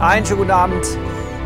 Einen schönen guten Abend.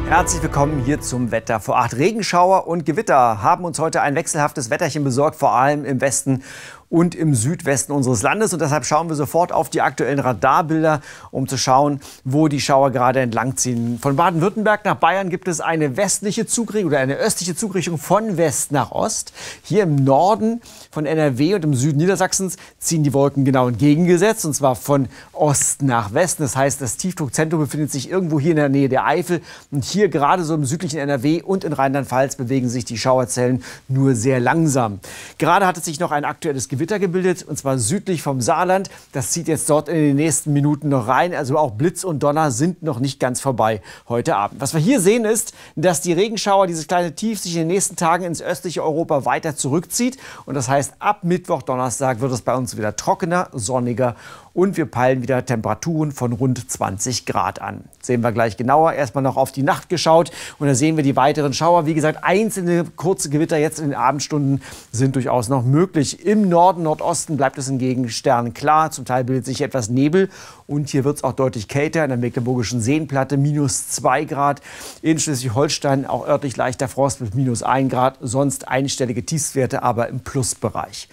Herzlich willkommen hier zum Wetter vor acht. Regenschauer und Gewitter haben uns heute ein wechselhaftes Wetterchen besorgt, vor allem im Westen und im Südwesten unseres Landes. Und deshalb schauen wir sofort auf die aktuellen Radarbilder, um zu schauen, wo die Schauer gerade entlangziehen. Von Baden-Württemberg nach Bayern gibt es eine westliche Zugrichtung oder eine östliche Zugrichtung von West nach Ost. Hier im Norden von NRW und im Süden Niedersachsens ziehen die Wolken genau entgegengesetzt, und zwar von Ost nach Westen. Das heißt, das Tiefdruckzentrum befindet sich irgendwo hier in der Nähe der Eifel. Und hier gerade so im südlichen NRW und in Rheinland-Pfalz bewegen sich die Schauerzellen nur sehr langsam. Gerade hat es sich noch ein aktuelles Gewitter gebildet, und zwar südlich vom Saarland. Das zieht jetzt dort in den nächsten Minuten noch rein. Also auch Blitz und Donner sind noch nicht ganz vorbei heute Abend. Was wir hier sehen ist, dass die Regenschauer, dieses kleine Tief, sich in den nächsten Tagen ins östliche Europa weiter zurückzieht. Und das heißt, ab Mittwoch, Donnerstag wird es bei uns wieder trockener, sonniger und wir peilen wieder Temperaturen von rund 20 Grad an. Sehen wir gleich genauer. Erstmal noch auf die Nacht geschaut und da sehen wir die weiteren Schauer. Wie gesagt, einzelne kurze Gewitter jetzt in den Abendstunden sind durchaus noch möglich. Im Norden, Nordosten bleibt es hingegen sternklar. Zum Teil bildet sich etwas Nebel und hier wird es auch deutlich kälter. In der Mecklenburgischen Seenplatte minus 2 Grad. In Schleswig-Holstein auch örtlich leichter Frost mit minus 1 Grad. Sonst einstellige Tiefstwerte, aber im Plusbereich.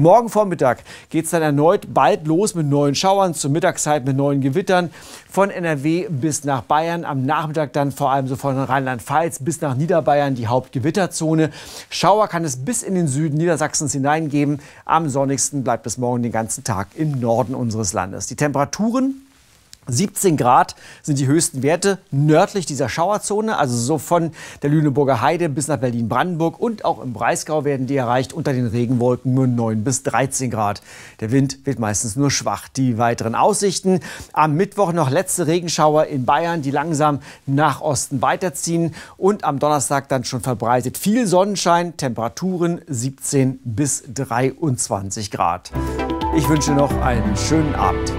Morgen Vormittag geht es dann erneut bald los mit neuen Schauern, zur Mittagszeit mit neuen Gewittern. Von NRW bis nach Bayern. Am Nachmittag dann vor allem so von Rheinland-Pfalz bis nach Niederbayern die Hauptgewitterzone. Schauer kann es bis in den Süden Niedersachsens hineingeben. Am sonnigsten bleibt es morgen den ganzen Tag im Norden unseres Landes. Die Temperaturen 17 Grad sind die höchsten Werte nördlich dieser Schauerzone, also so von der Lüneburger Heide bis nach Berlin-Brandenburg und auch im Breisgau werden die erreicht unter den Regenwolken nur 9 bis 13 Grad. Der Wind wird meistens nur schwach. Die weiteren Aussichten am Mittwoch noch letzte Regenschauer in Bayern, die langsam nach Osten weiterziehen und am Donnerstag dann schon verbreitet viel Sonnenschein, Temperaturen 17 bis 23 Grad. Ich wünsche noch einen schönen Abend.